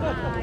Bye.